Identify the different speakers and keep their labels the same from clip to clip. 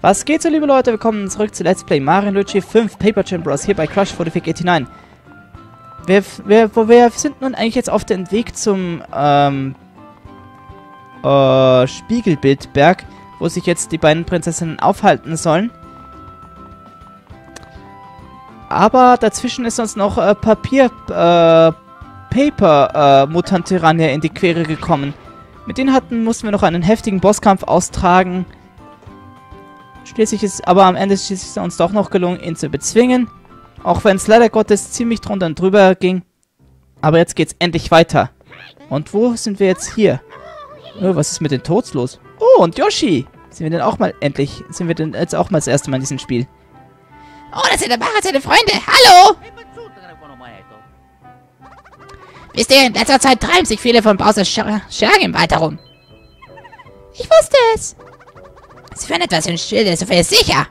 Speaker 1: Was geht so, liebe Leute? Willkommen zurück zu Let's Play Mario Luigi 5 Paper Jam Bros. hier bei Crush 4589. Wir, wir, wo wir sind nun eigentlich jetzt auf dem Weg zum ähm, äh, Spiegelbildberg, wo sich jetzt die beiden Prinzessinnen aufhalten sollen. Aber dazwischen ist uns noch äh, Papier, äh, Paper, äh, Mutant Tyrannia in die Quere gekommen. Mit denen hatten, mussten wir noch einen heftigen Bosskampf austragen. Schließlich ist, aber am Ende ist es uns doch noch gelungen, ihn zu bezwingen. Auch wenn es leider Gottes ziemlich drunter und drüber ging. Aber jetzt geht's endlich weiter. Und wo sind wir jetzt hier? Oh, was ist mit den Toads los? Oh, und Yoshi! Sind wir denn auch mal endlich, sind wir denn jetzt auch mal das erste Mal in diesem Spiel?
Speaker 2: Oh, das sind der Macher seine Freunde. Hallo! Wisst ihr, in letzter Zeit treiben sich viele von Bowser Schergen im Wald herum. Ich wusste es. Sie führen etwas in Stille, so viel ist sicher.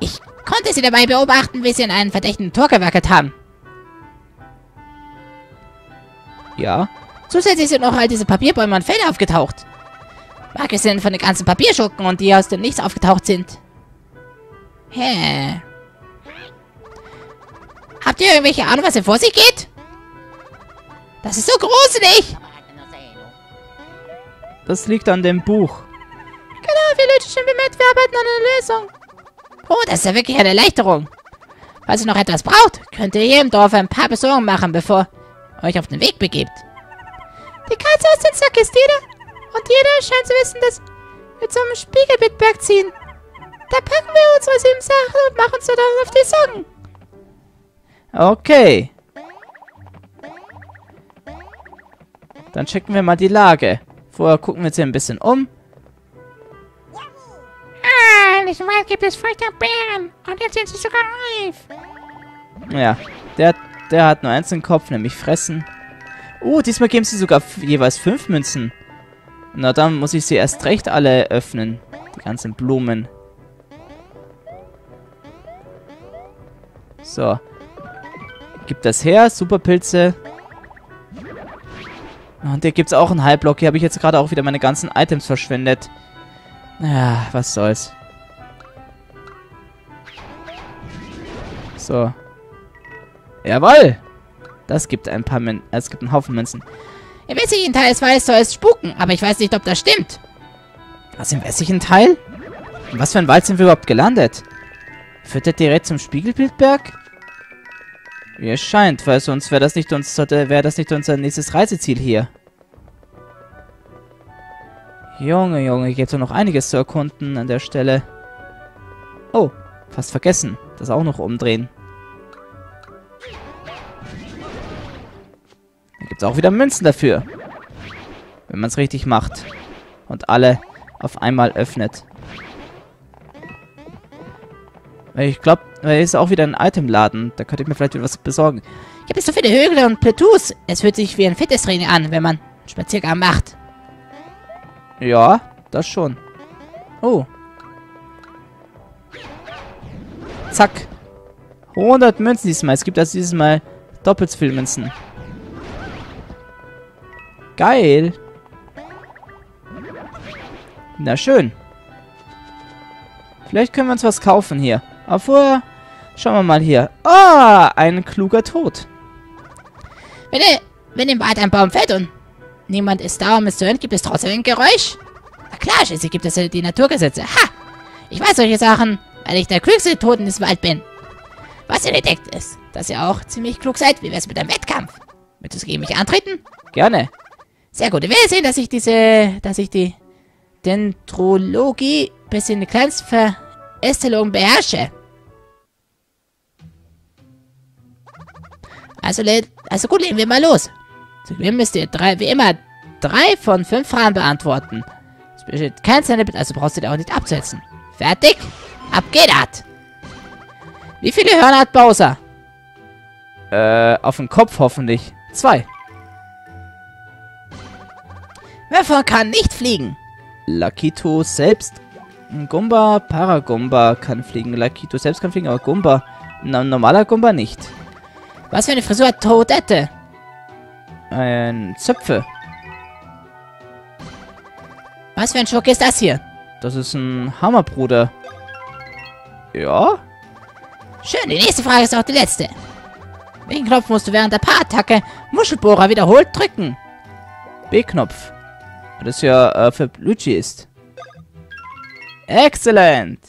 Speaker 2: Ich konnte sie dabei beobachten, wie sie in einen verdächtigen Tor gewackelt haben.
Speaker 1: Ja.
Speaker 2: Zusätzlich sind noch all diese Papierbäume und Felder aufgetaucht. Mag es sind von den ganzen Papierschurken und die aus dem Nichts aufgetaucht sind. Hä? Habt ihr irgendwelche Ahnung, was hier vor sich geht? Das ist so gruselig!
Speaker 1: Das liegt an dem Buch.
Speaker 2: Genau, wir Leute schon bemerkt, wir arbeiten an einer Lösung. Oh, das ist ja wirklich eine Erleichterung. Falls ihr noch etwas braucht, könnt ihr hier im Dorf ein paar Besorgungen machen, bevor ihr euch auf den Weg begebt. Die Katze aus dem Sack ist jeder. Und jeder scheint zu wissen, dass wir zum Spiegelbildberg ziehen. Da packen wir unsere sieben Sachen und machen uns dann auf die Sorgen.
Speaker 1: Okay. Dann checken wir mal die Lage. Vorher gucken wir uns hier ein bisschen um.
Speaker 2: Ah, in diesem Wald gibt es feuchte Bären. Und jetzt sind sie sogar reif.
Speaker 1: Ja, der, der hat nur eins im Kopf, nämlich fressen. Oh, diesmal geben sie sogar jeweils fünf Münzen. Na, dann muss ich sie erst recht alle öffnen. Die ganzen Blumen. So. Gib das her. Superpilze. Und hier gibt es auch einen Halbblock. Hier habe ich jetzt gerade auch wieder meine ganzen Items verschwendet. Ja, was soll's. So. Jawoll! Das gibt ein paar Münzen. Es gibt einen Haufen Münzen.
Speaker 2: Im westlichen Teil des Waldes soll es spuken, aber ich weiß nicht, ob das stimmt.
Speaker 1: Was, im westlichen Teil? In was für ein Wald sind wir überhaupt gelandet? Führt der direkt zum Spiegelbildberg? Wie es scheint, weil sonst wäre das nicht uns wäre das nicht unser nächstes Reiseziel hier. Junge, Junge, gibt es noch einiges zu erkunden an der Stelle. Oh, fast vergessen. Das auch noch umdrehen. Da gibt es auch wieder Münzen dafür. Wenn man es richtig macht. Und alle auf einmal öffnet. Ich glaube, da ist auch wieder ein Itemladen. Da könnte ich mir vielleicht wieder was besorgen.
Speaker 2: Gibt es so viele Hügel und Plateaus? Es fühlt sich wie ein Fitnesstraining an, wenn man einen Spaziergang macht.
Speaker 1: Ja, das schon. Oh. Zack. 100 Münzen diesmal. Es gibt also dieses Mal doppelt so viele Münzen. Geil. Na schön. Vielleicht können wir uns was kaufen hier. Aber vorher schauen wir mal hier. Ah, ein kluger Tod.
Speaker 2: Wenn, er, wenn im Wald ein Baum fällt und niemand ist da, um es zu hören, gibt es trotzdem ein Geräusch. Na klar, schließlich gibt es ja die Naturgesetze. Ha! Ich weiß solche Sachen, weil ich der klügste Tod in diesem Wald bin. Was ihr entdeckt ist, dass ihr auch ziemlich klug seid. Wie wär's mit einem Wettkampf? Möchtest du gegen mich antreten?
Speaker 1: Gerne.
Speaker 2: Sehr gut. Ihr werdet sehen, dass ich diese, dass ich die Dendrologie bis in die kleinste Verästelung beherrsche. Also, also gut, legen wir mal los. Zu gewinnen müsst ihr drei, wie immer drei von fünf Fragen beantworten. Es besteht kein Zenit, also brauchst du dir auch nicht abzusetzen. Fertig? Ab geht das! Wie viele Hörner hat Bowser?
Speaker 1: Äh, auf dem Kopf hoffentlich. Zwei.
Speaker 2: Wer kann nicht fliegen?
Speaker 1: Lakito selbst. Gumba, Paragumba kann fliegen. Lakito selbst kann fliegen, aber Gumba. Ein normaler Gumba nicht.
Speaker 2: Was für eine Frisur hat Toadette?
Speaker 1: Ein Zöpfe.
Speaker 2: Was für ein Schurke ist das hier?
Speaker 1: Das ist ein Hammerbruder. Ja?
Speaker 2: Schön, die nächste Frage ist auch die letzte. Welchen Knopf musst du während der Paarattacke Muschelbohrer wiederholt drücken?
Speaker 1: B-Knopf. Das ja äh, für Luigi ist. Excellent.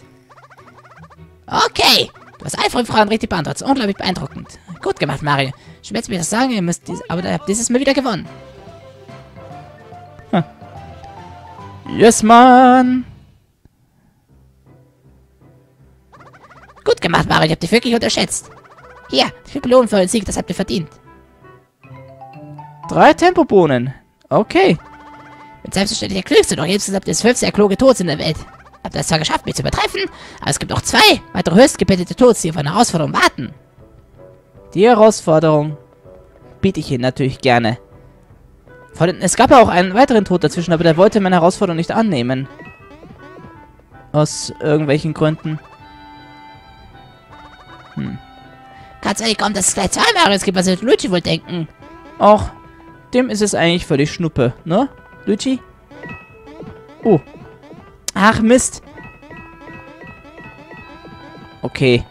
Speaker 2: Okay. Du hast alle fünf Fragen richtig beantwortet. Unglaublich beeindruckend. Gut gemacht, Mario. Schmerzt mir das sagen, ihr müsst dies, aber ihr habt dieses Mal wieder gewonnen.
Speaker 1: Yes, man.
Speaker 2: Gut gemacht, Mario. Ich hab dich wirklich unterschätzt. Hier, die Belohnung für euren Sieg, das habt ihr verdient.
Speaker 1: Drei Tempobohnen. Okay.
Speaker 2: Bin selbstverständlich der Klügste, doch insgesamt ist 15 kluge Tods in der Welt. Habt ihr es zwar geschafft, mich zu übertreffen, aber es gibt noch zwei weitere höchstgebildete Tods, die auf eine Herausforderung warten.
Speaker 1: Die Herausforderung biete ich Ihnen natürlich gerne. Allem, es gab ja auch einen weiteren Tod dazwischen, aber der wollte meine Herausforderung nicht annehmen. Aus irgendwelchen Gründen. Hm.
Speaker 2: Kannst du nicht kommen, dass es gleich zwei Marios gibt, was wird Luigi wohl denken?
Speaker 1: Och, dem ist es eigentlich völlig Schnuppe, ne? Luigi? Oh. Ach, Mist. Okay.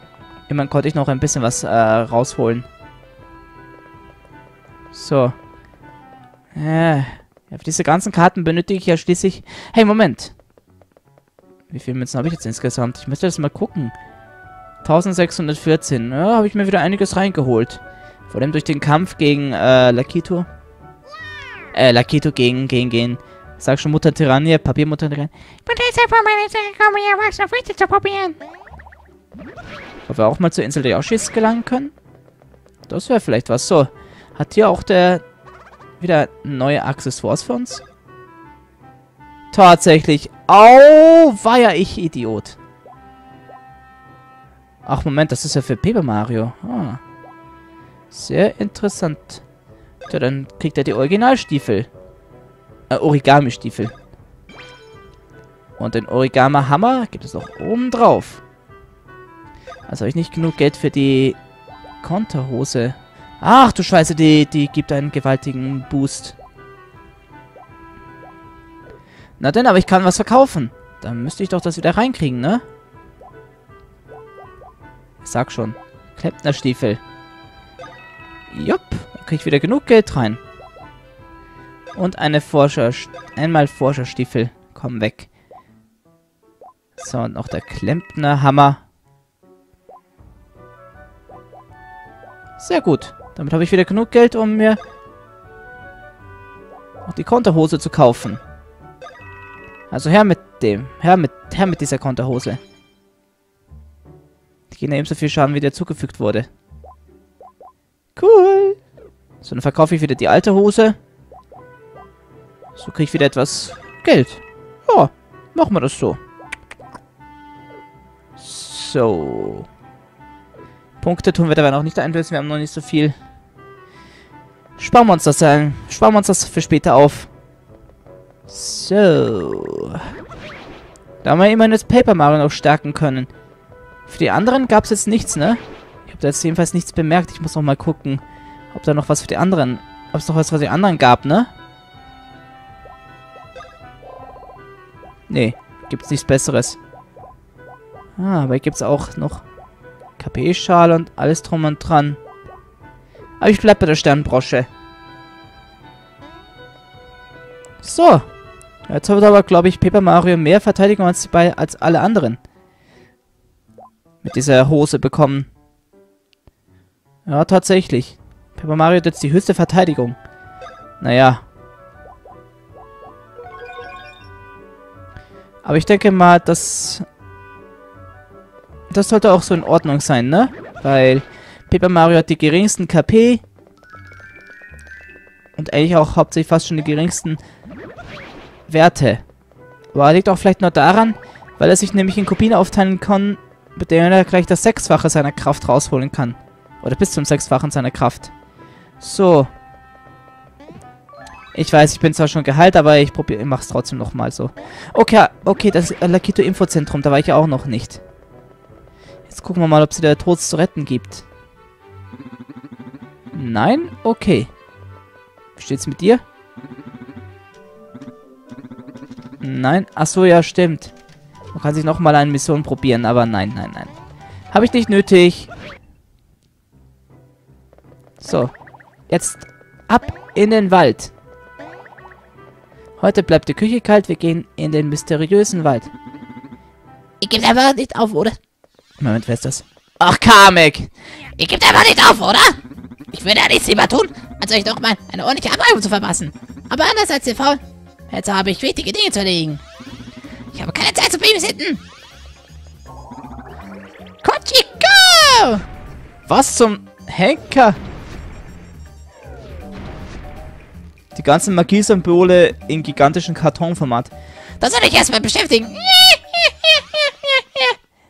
Speaker 1: Immerhin konnte ich noch ein bisschen was äh, rausholen. So. Äh, ja, für diese ganzen Karten benötige ich ja schließlich... Hey, Moment. Wie viele Münzen habe ich jetzt insgesamt? Ich müsste das mal gucken. 1614. Ja, habe ich mir wieder einiges reingeholt. Vor allem durch den Kampf gegen äh, Lakito. Äh, Lakito gegen, gegen, gegen. Sag schon Mutter Tyrannie, Papiermutter Tyrannie.
Speaker 2: Ich bin deshalb von meiner Seite gekommen, ihr Erwachsene Früchte zu probieren.
Speaker 1: Ob wir auch mal zur Insel der Yoshis gelangen können? Das wäre vielleicht was. So, hat hier auch der wieder neue Accessoires für uns? Tatsächlich. Au, war ja ich Idiot. Ach, Moment, das ist ja für Paper Mario. Ah. Sehr interessant. Ja, dann kriegt er die Originalstiefel. Äh, Origami-Stiefel. Und den Origami-Hammer gibt es auch oben drauf. Also habe ich nicht genug Geld für die Konterhose. Ach du Scheiße, die, die gibt einen gewaltigen Boost. Na denn, aber ich kann was verkaufen. Dann müsste ich doch das wieder reinkriegen, ne? Ich sag schon. Klempnerstiefel. Jupp, da krieg ich wieder genug Geld rein. Und eine Forscher... Einmal Forscherstiefel. Komm weg. So, und noch der Klempnerhammer. Sehr gut. Damit habe ich wieder genug Geld, um mir auch die Konterhose zu kaufen. Also her mit dem. Her mit, her mit dieser Konterhose. Die gehen ja ebenso viel Schaden, wie der zugefügt wurde. Cool. So, dann verkaufe ich wieder die alte Hose. So kriege ich wieder etwas Geld. Ja, machen wir das so. So. Punkte tun wir dabei noch nicht einlösen. Wir haben noch nicht so viel. Sparen wir uns das ein. Sparen wir uns das für später auf. So. Da haben wir immerhin das Paper Mario noch stärken können. Für die anderen gab es jetzt nichts, ne? Ich habe da jetzt jedenfalls nichts bemerkt. Ich muss noch mal gucken, ob da noch was für die anderen... Ob es noch was für die anderen gab, ne? Nee, gibt's nichts Besseres. Ah, aber hier gibt's auch noch KP-Schale und alles drum und dran. Aber ich bleib bei der Sternbrosche. So. Jetzt hat aber, glaube ich, Paper Mario mehr Verteidigung als, bei, als alle anderen. Mit dieser Hose bekommen. Ja, tatsächlich. Paper Mario hat jetzt die höchste Verteidigung. Naja. Aber ich denke mal, dass... Das sollte auch so in Ordnung sein, ne? Weil Paper Mario hat die geringsten KP. Und eigentlich auch hauptsächlich fast schon die geringsten Werte. Aber liegt auch vielleicht nur daran, weil er sich nämlich in Kopien aufteilen kann, mit denen er gleich das Sechsfache seiner Kraft rausholen kann. Oder bis zum Sechsfachen seiner Kraft. So. Ich weiß, ich bin zwar schon geheilt, aber ich probiere, ich mach's trotzdem nochmal so. Okay, okay, das äh, Lakito Infozentrum, da war ich ja auch noch nicht. Jetzt gucken wir mal, ob es wieder Todes zu retten gibt. Nein? Okay. Wie steht's mit dir? Nein. Ach so, ja, stimmt. Man kann sich nochmal eine Mission probieren, aber nein, nein, nein. Habe ich nicht nötig. So. Jetzt ab in den Wald. Heute bleibt die Küche kalt. Wir gehen in den mysteriösen Wald.
Speaker 2: Ihr gebt einfach nicht auf, oder?
Speaker 1: Moment, wer ist das? Ach, Kamek!
Speaker 2: Ihr gebt einfach nicht auf, oder? Ich würde ja nichts lieber tun, als euch doch mal eine ordentliche Abreibung zu verpassen. Aber anders als ihr faul. Jetzt habe ich wichtige Dinge zu erledigen. Ich habe keine Zeit zu babysitten. Kochi, go!
Speaker 1: Was zum Henker? Die ganzen Magiesymbole in gigantischen Kartonformat.
Speaker 2: Da soll ich erstmal beschäftigen.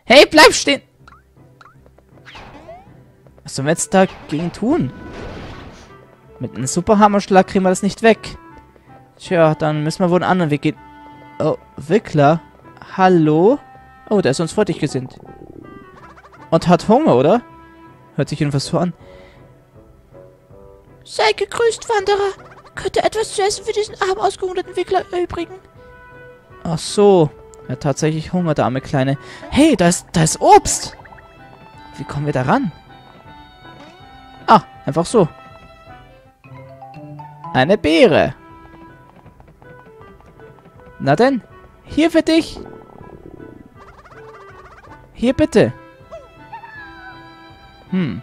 Speaker 1: Hey, bleib stehen! Was sollen wir jetzt dagegen tun? Mit einem Superhammerschlag kriegen wir das nicht weg. Tja, dann müssen wir wohl einen anderen Weg gehen. Oh, Wickler? Hallo? Oh, der ist uns freundlich gesinnt. Und hat Hunger, oder? Hört sich jedenfalls so an.
Speaker 2: Sei gegrüßt, Wanderer. Könnte etwas zu essen für diesen arm ausgehungerten Wickler übrigen?
Speaker 1: Ach so. Er hat tatsächlich Hunger, der arme Kleine. Hey, da ist, da ist Obst! Wie kommen wir da ran? Ah, einfach so. Eine Beere. Na denn, hier für dich. Hier bitte. Hm,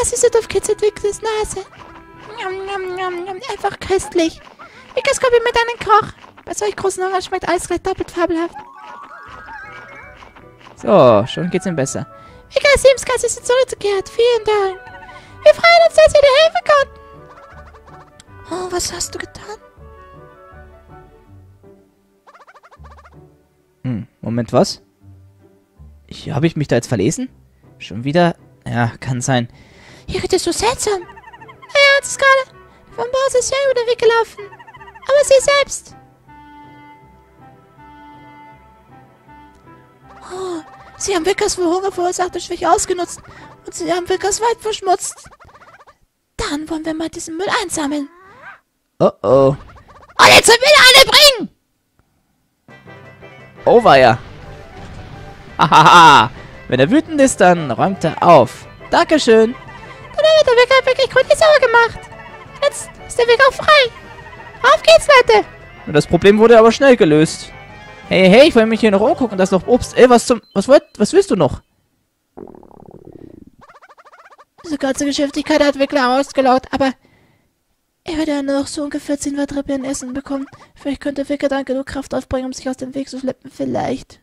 Speaker 2: gar süße Duftkids entwickeltes Nase. Njam, njam, njam, njam, einfach köstlich. Wie das kommt mit einem Koch. Bei solch großen Hunger schmeckt alles gleich doppelt fabelhaft.
Speaker 1: So, schon geht's ihm besser.
Speaker 2: Mika Sims Katze ist zurückgekehrt. Vielen Dank. Wir freuen uns, dass wir dir helfen konnten. Oh, was hast du getan?
Speaker 1: Hm, Moment, was? Habe ich mich da jetzt verlesen? Schon wieder? Ja, kann sein.
Speaker 2: Hier geht es so seltsam. Er hat es gerade vom Boss ist ja über den Weg gelaufen. Aber sie selbst. Oh, sie haben Wickers für Hunger verursachte Schwäche ausgenutzt. Und sie haben Wickers Wald verschmutzt. Dann wollen wir mal diesen Müll einsammeln.
Speaker 1: Oh oh.
Speaker 2: Und jetzt will alle bringen!
Speaker 1: Oh weia. Hahaha. Wenn er wütend ist, dann räumt er auf. Dankeschön.
Speaker 2: Dann hat der Wecker wirklich gründlich sauer gemacht. Jetzt ist der Weg auch frei. Auf geht's, Leute!
Speaker 1: Und das Problem wurde aber schnell gelöst. Hey, hey, ich wollte mich hier noch umgucken. Da ist noch Obst. Ey, was zum... Was wollt... Was willst du noch?
Speaker 2: Diese ganze Geschäftigkeit hat Wickler ausgelaugt, aber er würde ja nur noch so ungefähr 10 weitere Beeren Essen bekommen. Vielleicht könnte Wickler dann genug Kraft aufbringen, um sich aus dem Weg zu schleppen. Vielleicht.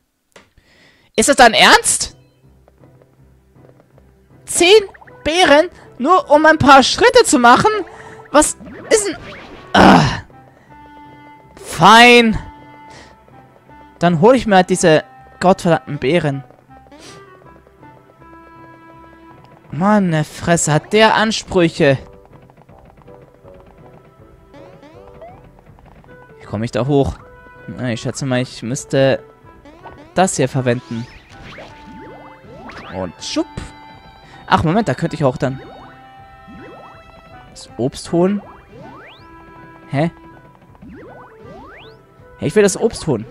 Speaker 1: Ist das dein Ernst? Zehn Beeren? Nur um ein paar Schritte zu machen? Was ist denn... Ah. Fein. Dann hole ich mir halt diese gottverdammten Beeren. Meine Fresse, hat der Ansprüche. Wie komme ich da hoch? Ich schätze mal, ich müsste das hier verwenden. Und schupp. Ach, Moment, da könnte ich auch dann das Obst holen. Hä? Hey, ich will das Obst holen.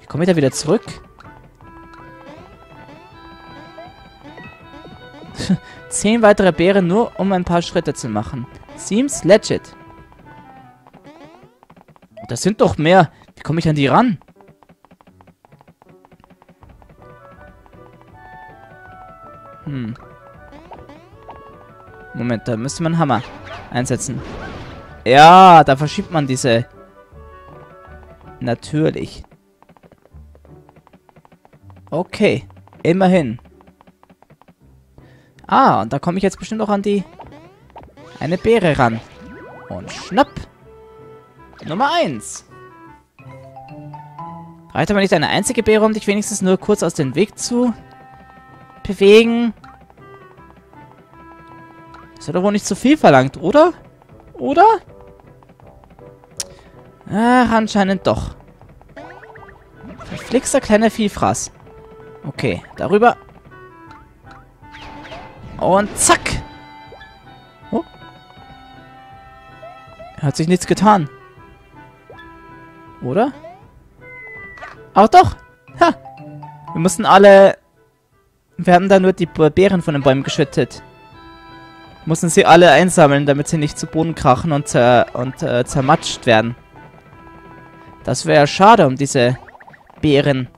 Speaker 1: Wie komme ich da wieder zurück? Zehn weitere Beeren nur, um ein paar Schritte zu machen. Seems legit. Das sind doch mehr. Wie komme ich an die ran? Hm. Moment, da müsste man Hammer einsetzen. Ja, da verschiebt man diese. Natürlich. Okay, immerhin. Ah, und da komme ich jetzt bestimmt auch an die... Eine Beere ran. Und schnapp. Nummer 1. Reicht aber nicht eine einzige Beere, um dich wenigstens nur kurz aus dem Weg zu bewegen. Das hat doch wohl nicht zu viel verlangt, oder? Oder? Ach, anscheinend doch. Verflixter kleiner Vielfraß. Okay, darüber. Und zack. Oh. Hat sich nichts getan. Oder? Ach doch. Ha. Wir mussten alle... Wir haben da nur die Beeren von den Bäumen geschüttet. Mussten sie alle einsammeln, damit sie nicht zu Boden krachen und, zer und äh, zermatscht werden. Das wäre schade um diese Beeren,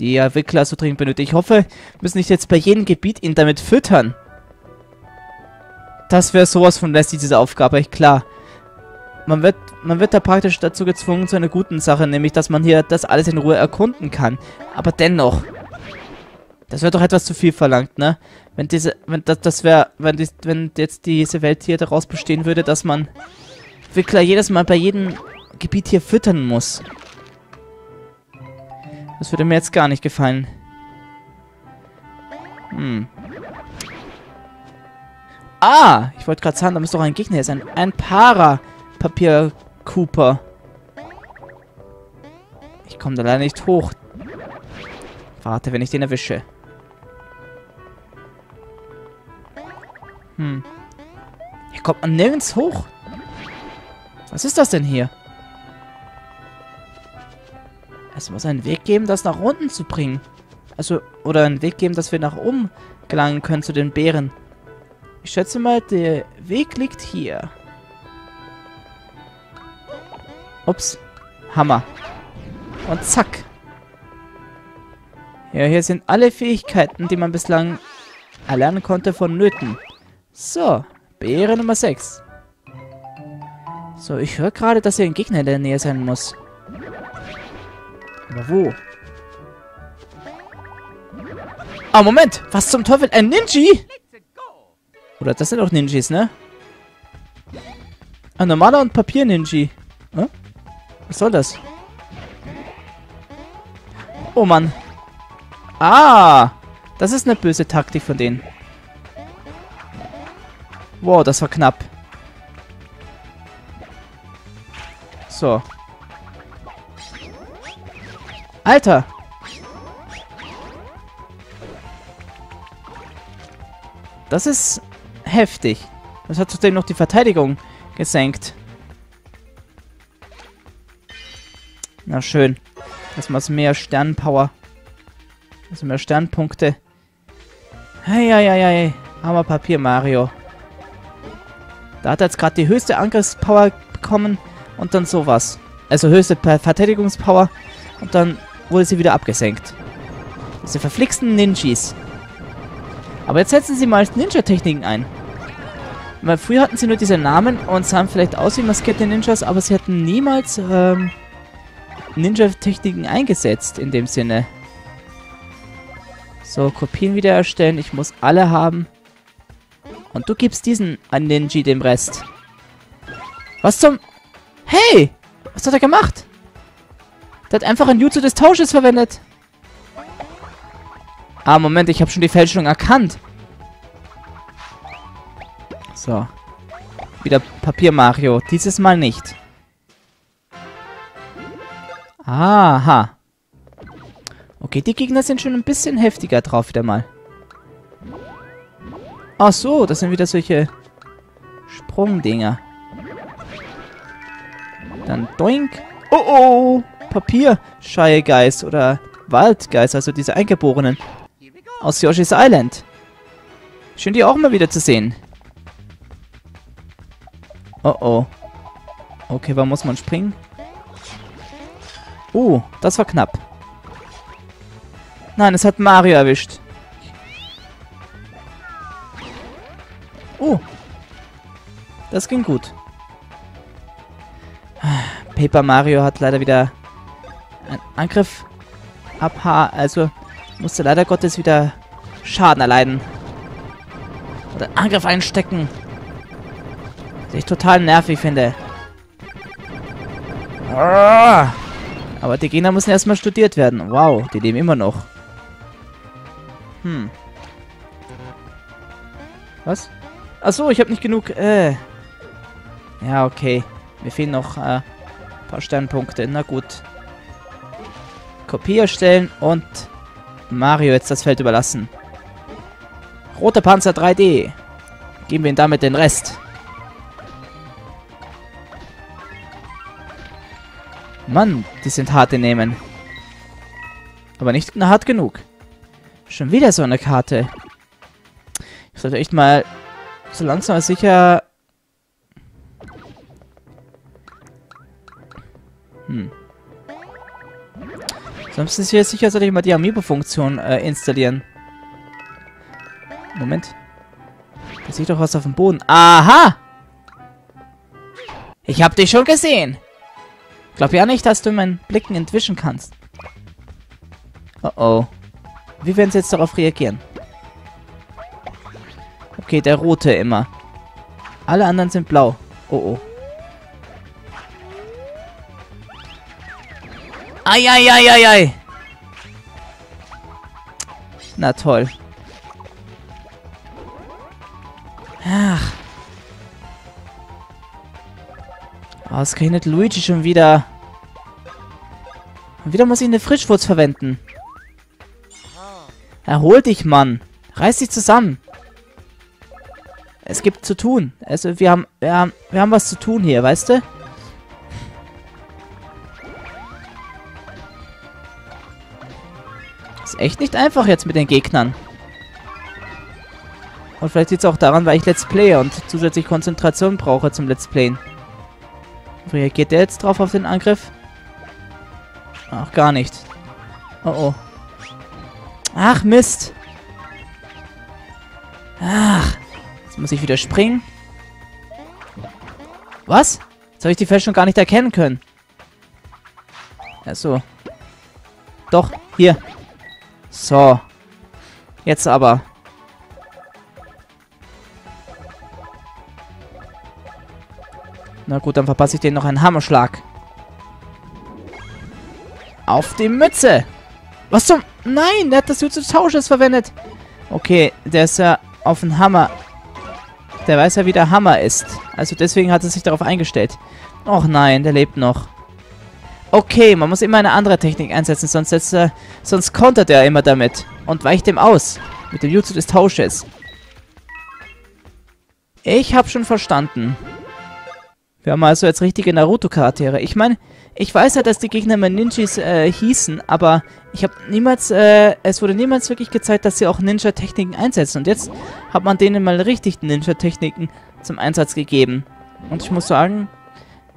Speaker 1: die ja Wickler so dringend benötigt. Ich hoffe, wir müssen nicht jetzt bei jedem Gebiet ihn damit füttern. Das wäre sowas von lästig, diese Aufgabe, echt klar. Man wird, man wird da praktisch dazu gezwungen zu einer guten Sache, nämlich, dass man hier das alles in Ruhe erkunden kann. Aber dennoch, das wäre doch etwas zu viel verlangt, ne? Wenn diese, wenn das, das wäre, wenn, die, wenn jetzt diese Welt hier daraus bestehen würde, dass man Wickler jedes Mal bei jedem Gebiet hier füttern muss. Das würde mir jetzt gar nicht gefallen. Hm. Ah, ich wollte gerade sagen, da muss doch ein Gegner sein. Ein Para-Papier-Cooper. Ich komme da leider nicht hoch. Warte, wenn ich den erwische. Hm. Hier kommt man nirgends hoch. Was ist das denn hier? Es muss einen Weg geben, das nach unten zu bringen. Also, oder einen Weg geben, dass wir nach oben gelangen können zu den Bären. Ich schätze mal, der Weg liegt hier. Ups. Hammer. Und zack. Ja, hier sind alle Fähigkeiten, die man bislang erlernen konnte, vonnöten. So, Beere Nummer 6. So, ich höre gerade, dass hier ein Gegner in der Nähe sein muss. Aber wo? Ah, Moment! Was zum Teufel? Ein Ninji? Oder das sind auch Ninjas, ne? Ein normaler und Papier-Ninji. Was soll das? Oh Mann. Ah! Das ist eine böse Taktik von denen. Wow, das war knapp. So. Alter! Das ist heftig. Das hat zudem noch die Verteidigung gesenkt. Na schön. Erstmal mehr Sternenpower. Also mehr Sternpunkte. Heieiei. Hammer Papier Mario. Da hat er jetzt gerade die höchste Angriffspower bekommen und dann sowas. Also höchste Verteidigungspower und dann wurde sie wieder abgesenkt. Diese verflixten Ninjas. Aber jetzt setzen sie mal Ninja-Techniken ein. Weil früher hatten sie nur diese Namen und sahen vielleicht aus wie maskierte Ninjas, aber sie hatten niemals ähm, Ninja-Techniken eingesetzt in dem Sinne. So, Kopien wieder erstellen. Ich muss alle haben. Und du gibst diesen an Ninja dem Rest. Was zum... Hey! Was hat er gemacht? Der hat einfach ein Jutsu des Tausches verwendet. Ah, Moment, ich habe schon die Fälschung erkannt. So. Wieder Papier Mario. Dieses Mal nicht. Aha. Okay, die Gegner sind schon ein bisschen heftiger drauf wieder mal. Ach so, das sind wieder solche Sprungdinger. Dann Doink. Oh oh, Papier. Scheigeist oder Waldgeist, also diese Eingeborenen aus Yoshi's Island. Schön, die auch mal wieder zu sehen. Oh oh. Okay, warum muss man springen? Oh, das war knapp. Nein, es hat Mario erwischt. Oh. Das ging gut. Paper Mario hat leider wieder einen Angriff abha... Also musste leider Gottes wieder Schaden erleiden. Oder Angriff einstecken. Was ich total nervig finde. Aber die Gegner müssen erstmal studiert werden. Wow, die leben immer noch. Hm. Was? Achso, ich habe nicht genug. Äh. Ja, okay. Mir fehlen noch äh, ein paar Sternpunkte. Na gut. Kopie erstellen und Mario jetzt das Feld überlassen. Roter Panzer 3D. Geben wir ihm damit den Rest. Mann, die sind harte Nehmen. Aber nicht hart genug. Schon wieder so eine Karte. Ich sollte echt mal so langsam aber sicher... Hm. Sonst ist hier sicher, sollte ich mal die Amiibo-Funktion äh, installieren. Moment. Da sieht doch was auf dem Boden. Aha! Ich hab dich schon gesehen. Glaub ja nicht, dass du meinen Blicken entwischen kannst. Oh oh. Wie werden sie jetzt darauf reagieren? Okay, der rote immer. Alle anderen sind blau. Oh oh. Eieieiei. Na toll. Ach. Ausgerechnet Luigi schon wieder. Und wieder muss ich eine Frischwurz verwenden. Erhol dich, Mann. Reiß dich zusammen. Es gibt zu tun. Also wir haben, wir haben, wir haben was zu tun hier, weißt du? Ist echt nicht einfach jetzt mit den Gegnern. Und vielleicht liegt es auch daran, weil ich Let's Player und zusätzlich Konzentration brauche zum Let's Playen. Reagiert der jetzt drauf auf den Angriff? Ach, gar nicht. Oh oh. Ach, Mist. Ach. Muss ich wieder springen. Was? Jetzt habe ich die Fälschung gar nicht erkennen können. Ja, so. Doch, hier. So. Jetzt aber. Na gut, dann verpasse ich den noch einen Hammerschlag. Auf die Mütze! Was zum... Nein, der hat das Jutsu des Tausches verwendet. Okay, der ist ja auf den Hammer. Der weiß ja, wie der Hammer ist. Also deswegen hat er sich darauf eingestellt. Och nein, der lebt noch. Okay, man muss immer eine andere Technik einsetzen, sonst, setzt er, sonst kontert er immer damit. Und weicht dem aus. Mit dem Jutsu des Tausches. Ich hab schon verstanden. Wir haben also jetzt richtige Naruto-Charaktere. Ich meine, ich weiß ja, dass die Gegner immer Ninjas äh, hießen, aber ich habe niemals, äh, es wurde niemals wirklich gezeigt, dass sie auch Ninja-Techniken einsetzen. Und jetzt hat man denen mal richtig Ninja-Techniken zum Einsatz gegeben. Und ich muss sagen,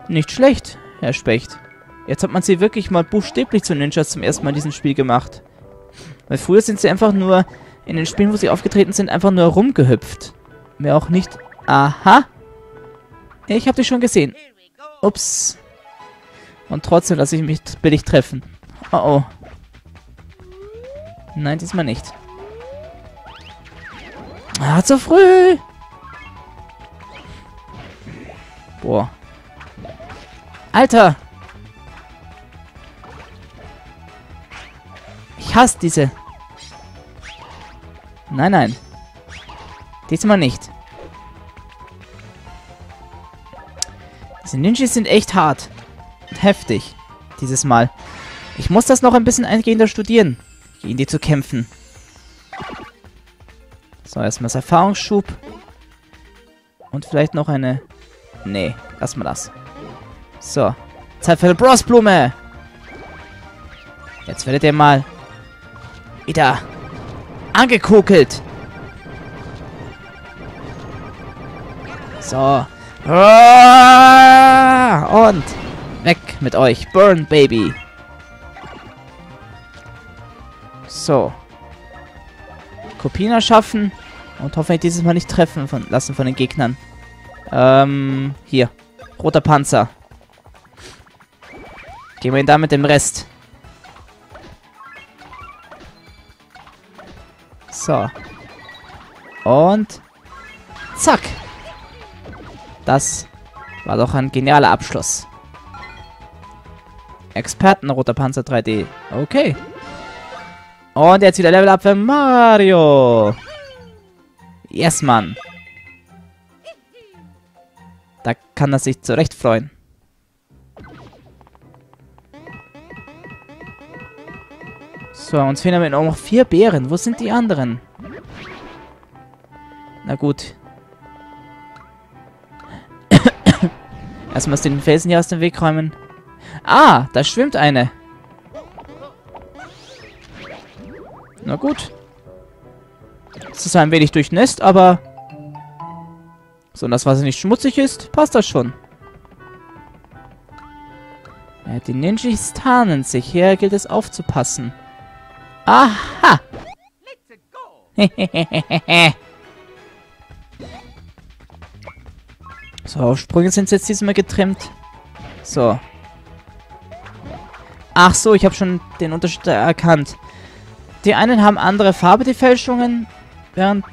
Speaker 1: nicht schlecht, Herr Specht. Jetzt hat man sie wirklich mal buchstäblich zu Ninjas zum ersten Mal in diesem Spiel gemacht. Weil früher sind sie einfach nur, in den Spielen, wo sie aufgetreten sind, einfach nur rumgehüpft. Mehr auch nicht. Aha! Ich habe dich schon gesehen. Ups. Und trotzdem lasse ich mich billig treffen. Oh oh. Nein, diesmal nicht. Ah, zu früh. Boah. Alter. Ich hasse diese. Nein, nein. Diesmal nicht. Diese Ninjas sind echt hart. Und heftig. Dieses Mal. Ich muss das noch ein bisschen eingehender studieren. Gegen die zu kämpfen. So, erstmal das Erfahrungsschub. Und vielleicht noch eine... Nee, lass mal das. So. Zeit für eine Brosblume. Jetzt werdet ihr mal wieder angekokelt. So. Ah, und weg mit euch. Burn, Baby. So. Kopien erschaffen. Und hoffentlich dieses Mal nicht treffen von, lassen von den Gegnern. Ähm, hier. Roter Panzer. Gehen wir ihn da mit dem Rest. So. Und zack. Das war doch ein genialer Abschluss. Experten Roter Panzer 3D. Okay. Und jetzt wieder Level Up für Mario. Yes, Mann. Da kann er sich zurecht freuen. So, uns fehlen auch noch vier Beeren. Wo sind die anderen? Na gut. Erstmal den Felsen hier aus dem Weg räumen. Ah, da schwimmt eine. Na gut. Es ist ein wenig durchnässt, aber... So, dass Wasser nicht schmutzig ist, passt das schon. Ja, die Ninjas tarnen sich. Hier gilt es aufzupassen. Aha! so, auf Sprünge sind jetzt diesmal getrimmt. So. Ach so, ich habe schon den Unterschied erkannt. Die einen haben andere Farbe, die Fälschungen, während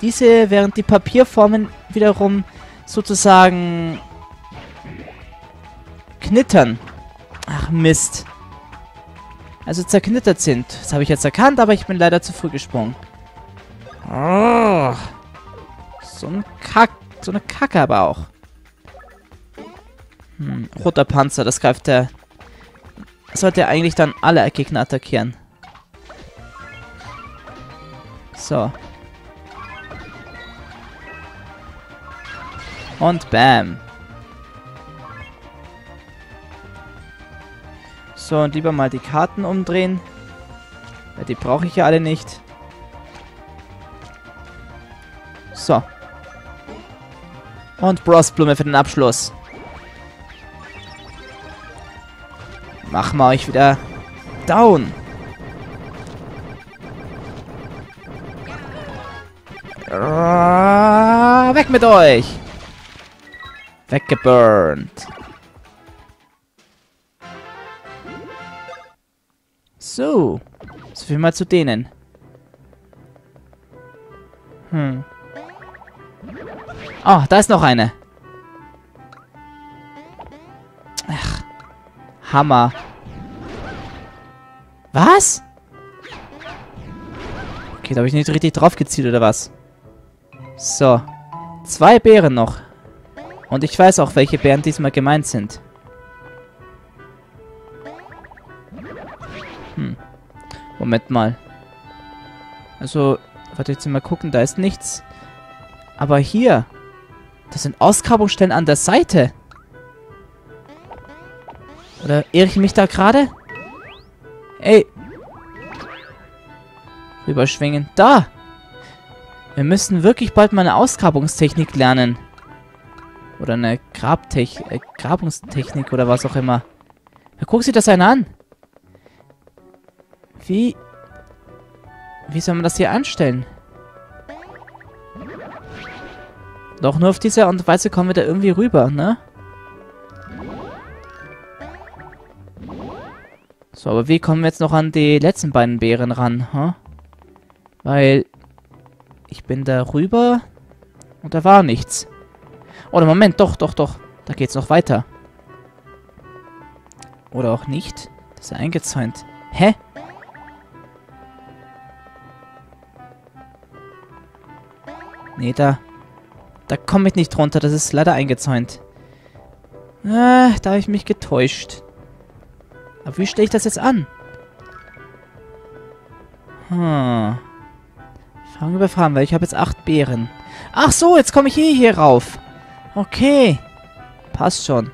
Speaker 1: diese, während die Papierformen wiederum sozusagen knittern. Ach Mist. Also zerknittert sind. Das habe ich jetzt erkannt, aber ich bin leider zu früh gesprungen. Oh. So ein Kack. So eine Kacke aber auch. Hm, roter Panzer, das greift der... Sollte eigentlich dann alle Gegner attackieren. So. Und bam. So, und lieber mal die Karten umdrehen. Ja, die brauche ich ja alle nicht. So. Und Brostblume für den Abschluss. Machen wir euch wieder down. Weg mit euch! Weggeburnt. So. So viel mal zu denen. Hm. Oh, da ist noch eine. Ach. Hammer. Was? Okay, da habe ich nicht richtig drauf gezielt, oder was? So. Zwei Bären noch. Und ich weiß auch, welche Bären diesmal gemeint sind. Hm. Moment mal. Also, warte jetzt mal gucken, da ist nichts. Aber hier. Das sind Ausgrabungsstellen an der Seite. Oder irre ich mich da gerade? Ey. Rüberschwingen. Da. Wir müssen wirklich bald mal eine Ausgrabungstechnik lernen. Oder eine Grabtech äh, Grabungstechnik oder was auch immer. Ja, guck sich das einer an. Wie... Wie soll man das hier anstellen? Doch nur auf diese Art und Weise kommen wir da irgendwie rüber, ne? So, aber wie kommen wir jetzt noch an die letzten beiden Bären ran, huh? Weil ich bin da rüber und da war nichts. Oder Moment, doch, doch, doch. Da geht's noch weiter. Oder auch nicht. Das ist eingezäunt. Hä? Nee, da... Da komme ich nicht runter. Das ist leider eingezäunt. Ah, da habe ich mich getäuscht. Aber wie stelle ich das jetzt an? Hm. Fragen über Fragen, weil ich habe jetzt acht Beeren. Ach so, jetzt komme ich hier, hier rauf. Okay. Passt schon.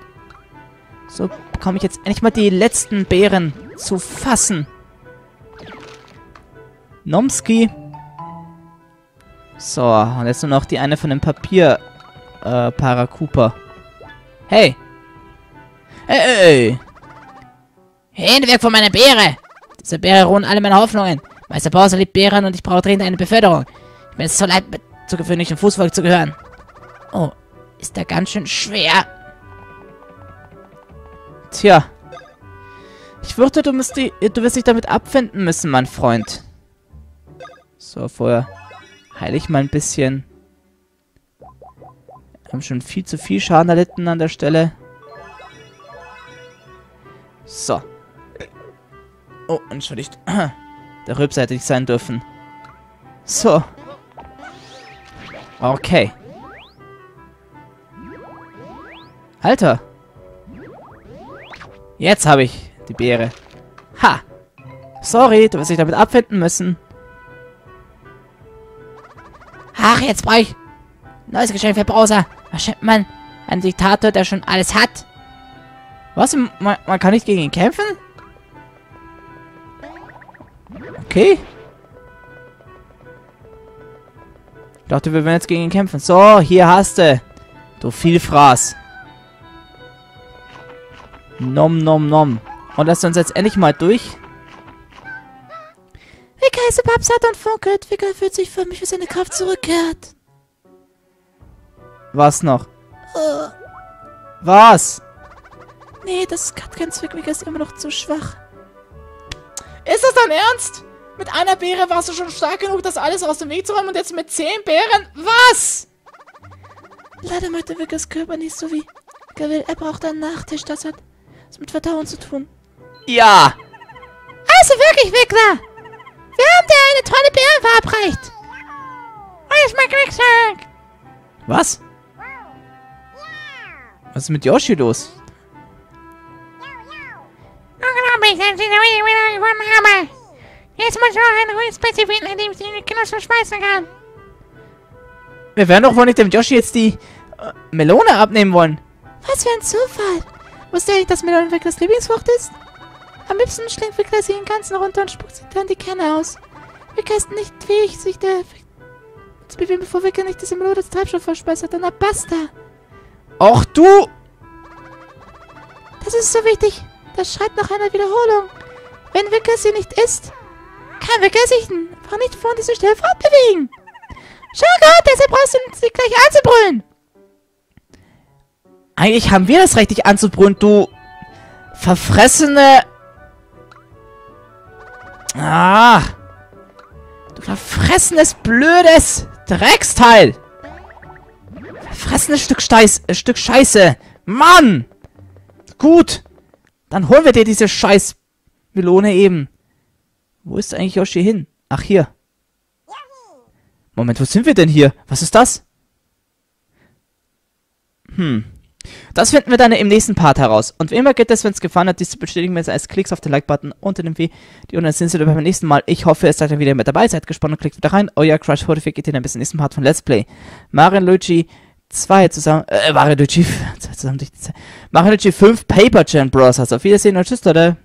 Speaker 1: So bekomme ich jetzt endlich mal die letzten Beeren zu fassen. Nomski. So, und jetzt nur noch die eine von dem Papier äh, Paracupa. Hey! Hey, hey!
Speaker 2: Hände weg von meiner Beere! Diese Beere ruhen alle meine Hoffnungen. Meister Bowser liebt Beeren und ich brauche dringend eine Beförderung. Ich bin es so leid, zu gewöhnlichen Fußvolk zu gehören. Oh, ist da ganz schön schwer.
Speaker 1: Tja. Ich fürchte, du, musst die, du wirst dich damit abfinden müssen, mein Freund. So, vorher heile ich mal ein bisschen. Wir haben schon viel zu viel Schaden erlitten an der Stelle. So. Oh, entschuldigt. Der Rübs hätte nicht sein dürfen. So. Okay. Alter. Jetzt habe ich die Beere. Ha. Sorry, du wirst dich damit abfinden müssen.
Speaker 2: Ach, jetzt brauche ich neues Geschenk für Browser. Was schreibt man? Ein Diktator, der schon alles hat?
Speaker 1: Was? Man, man kann nicht gegen ihn kämpfen? Okay. Ich dachte, wir werden jetzt gegen ihn kämpfen. So, hier hast du. Du Vielfraß. Nom, nom, nom. Und lass uns jetzt endlich mal durch.
Speaker 2: Wicker ist absatt und funkelt. Wicker fühlt sich für mich, wie seine Kraft zurückkehrt.
Speaker 1: Was noch?
Speaker 2: Oh,
Speaker 1: Was?
Speaker 2: nee, das hat keinen Zweck. Wicker ist immer noch zu schwach.
Speaker 3: Ist das dein Ernst? Mit einer Beere warst du schon stark genug, das alles aus dem Weg zu räumen und jetzt mit zehn Beeren? Was?
Speaker 2: Leider möchte Wickers Körper nicht so wie will. Er braucht einen Nachtisch. Das hat was mit Verdauen zu tun.
Speaker 1: Ja!
Speaker 2: Also wirklich, Wickler! Wir haben dir eine tolle Beere verabreicht! Und jetzt mal Glückshack!
Speaker 1: Was? Was ist mit Yoshi los?
Speaker 2: Unglaublich, dass ich wieder wieder gewonnen habe! Jetzt muss ich noch ein ruhiges Plätzchen finden, in dem ich den Genuss verschmeißen kann.
Speaker 1: Wir werden doch wohl nicht dem Yoshi jetzt die äh, Melone abnehmen wollen.
Speaker 2: Was für ein Zufall! Wusste ihr nicht, dass Melone Wicklers Lieblingsfrucht ist? Am liebsten schlingt Wickler sie in Ganzen runter und spuckt sie dann die Kerne aus. Wickler ist nicht fähig, sich der zu bewegen, bevor Wickler nicht diese Melone als Treibstoff verspeist hat. Dann basta!
Speaker 1: Och du!
Speaker 2: Das ist so wichtig. Das schreit nach einer Wiederholung. Wenn Wickler sie nicht isst, kann Wickler sich einfach nicht von dieser Stelle fortbewegen. Schau Gott, deshalb brauchst du sie gleich anzubrüllen.
Speaker 1: Eigentlich haben wir das Recht, dich anzubrüllen, du verfressene... Ah! Du verfressenes, blödes Drecksteil! Verfressenes Stück, Steiß, äh, Stück Scheiße! Mann! Gut! Dann holen wir dir diese scheiß Melone eben. Wo ist eigentlich Yoshi hin? Ach, hier. Moment, wo sind wir denn hier? Was ist das? Hm. Das finden wir dann im nächsten Part heraus. Und wie immer gilt es, wenn es gefallen hat, dies zu bestätigen mit als Klicks auf den Like-Button unter dem W. Die unten sind sie beim nächsten Mal. Ich hoffe, ihr seid dann wieder mit dabei, seid gespannt und klickt wieder rein. Euer Crush Horrific geht dann bis zum nächsten Part von Let's Play. Mario und Luigi 2 zusammen, äh, Mario und Luigi 2 zusammen. Mario und Luigi 5 Paper Jam Bros. Also auf Wiedersehen und tschüss, Leute.